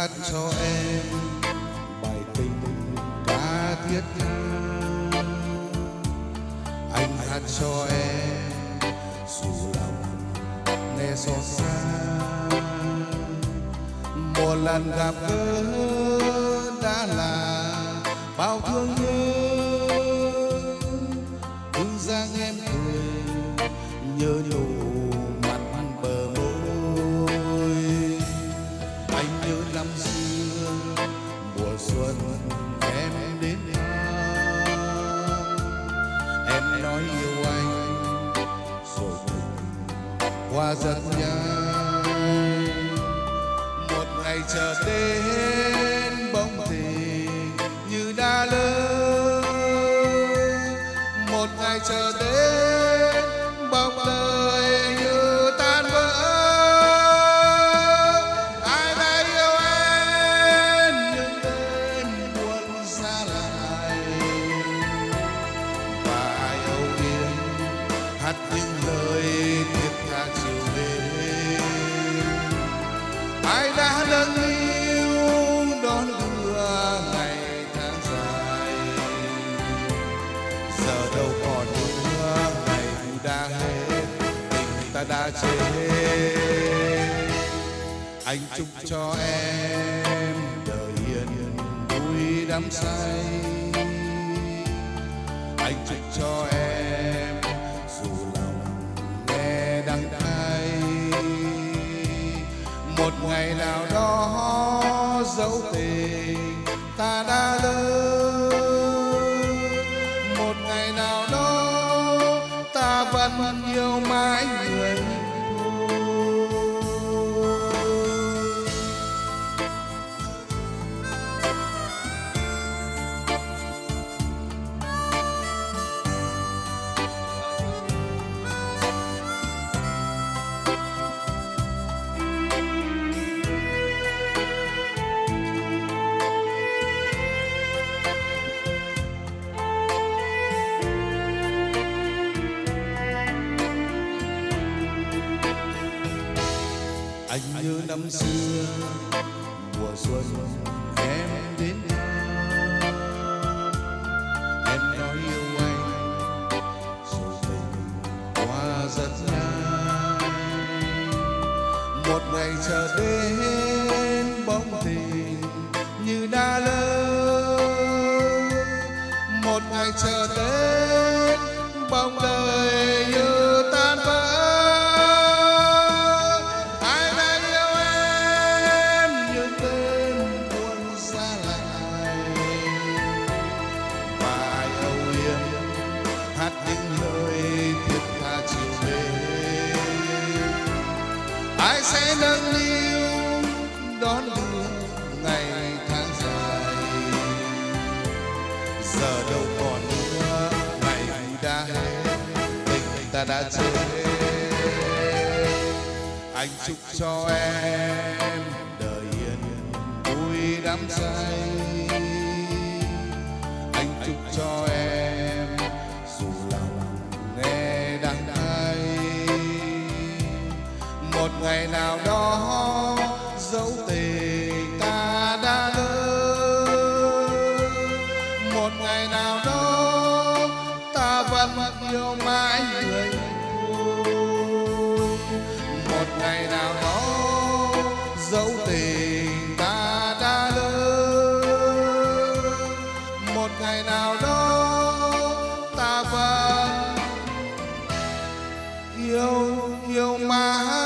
hát cho em bài tình ca thiết tha. Anh hát cho em, dù lòng nghe xót xa. Một lần gặp gỡ đã là bao thương nhớ. Qua rất nhanh một ngày chờ đến bóng tình như đã lỡ một ngày chờ đến bóng đời như tan vỡ. Ai đã yêu em nhưng đêm buồn xa lại? Và ai âu yếm hát những ai đã nâng niu đón đưa ngày tháng dài? Giờ đâu còn nữa, ngày thu đã hết, tình ta đã chết. Anh chúc cho em đời yên vui đắm say. Anh chúc cho em một ngày nào đó dấu tình ta đã lớn một ngày nào đó ta vẫn yêu mãi người anh nhớ năm xưa mùa xuân em đến em nói yêu anh rồi tình qua rất nhanh một ngày chờ đến bóng tình như đã lỡ. Một ngày chờ đến bóng đời và âu yếm hát những lời thiết tha chiều mến ai sẽ nâng niu đón đưa ngày tháng dài? Giờ đâu còn nữa, ngày đã hết, tình ta đã chết anh chúc cho em đời yên, vui đắm say chúc cho em, dù lòng nghe đang đây một ngày nào đó dấu tình ta đã lớn một ngày nào đó, ta vẫn yêu mãi. yêu yêu ma